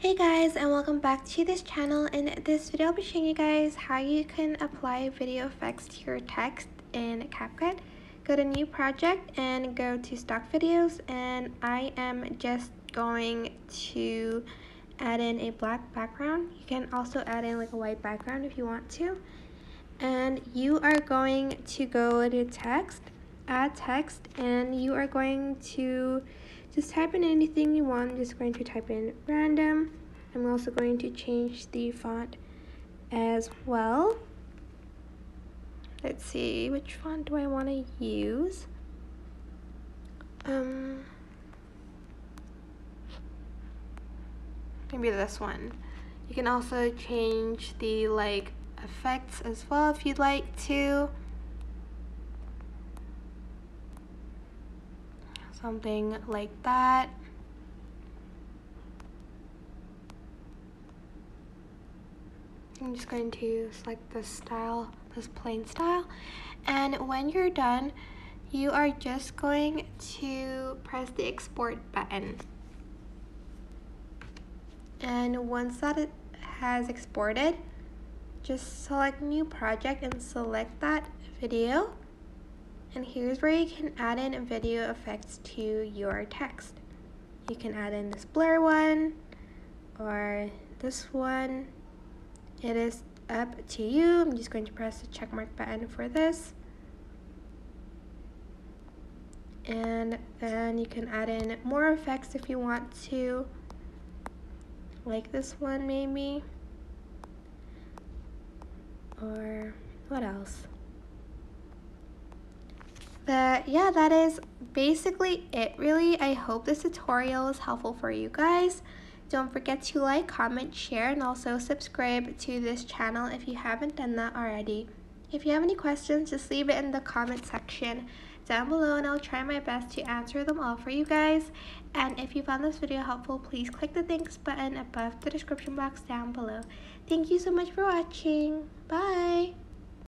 Hey guys and welcome back to this channel. In this video I'll be showing you guys how you can apply video effects to your text in CapCut. Go to new project and go to stock videos and I am just going to add in a black background. You can also add in like a white background if you want to. And you are going to go to text, add text and you are going to just type in anything you want. I'm just going to type in random. I'm also going to change the font as well. Let's see, which font do I want to use? Um, maybe this one. You can also change the like effects as well if you'd like to. Something like that. I'm just going to select this style, this plain style. And when you're done, you are just going to press the export button. And once that has exported, just select new project and select that video and here's where you can add in video effects to your text. You can add in this blur one or this one. It is up to you. I'm just going to press the checkmark button for this. And then you can add in more effects if you want to, like this one maybe. Or what else? But yeah, that is basically it really. I hope this tutorial is helpful for you guys. Don't forget to like, comment, share, and also subscribe to this channel if you haven't done that already. If you have any questions, just leave it in the comment section down below and I'll try my best to answer them all for you guys. And if you found this video helpful, please click the thanks button above the description box down below. Thank you so much for watching. Bye!